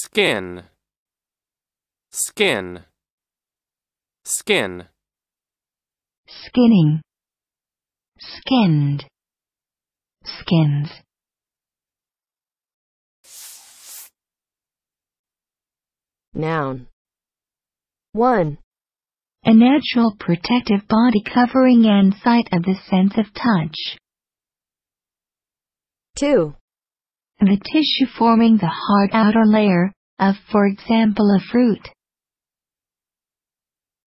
skin, skin, skin, skinning, skinned, skins. Noun. 1, A natural protective body covering and site of the sense of touch. 2, The tissue forming the hard outer layer of, for example, a fruit.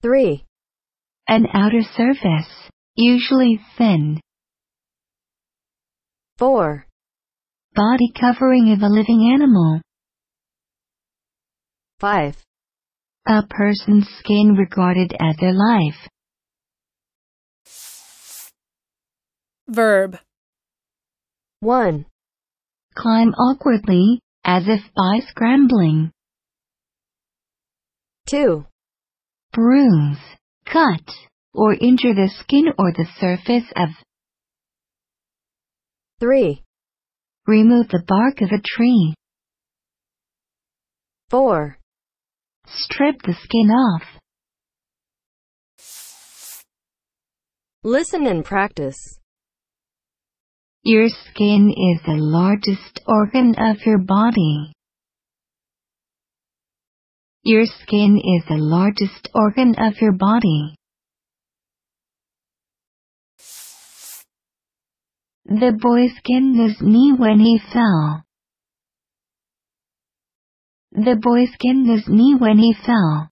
3, An outer surface, usually thin, 4, body covering of a living animal. 5, A person's skin regarded as their life. Verb. 1, Climb awkwardly, as if by scrambling. 2, Bruise, cut, or injure the skin or the surface of. 3, Remove the bark of a tree. 4, Strip the skin off. Listen and practice. Your skin is the largest organ of your body. Your skin is the largest organ of your body. The boy skinned his knee when he fell. The boy skinned his knee when he fell.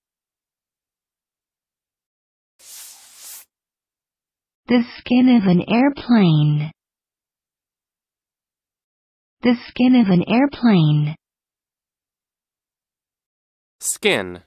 The skin of an airplane. The skin of an airplane. skin,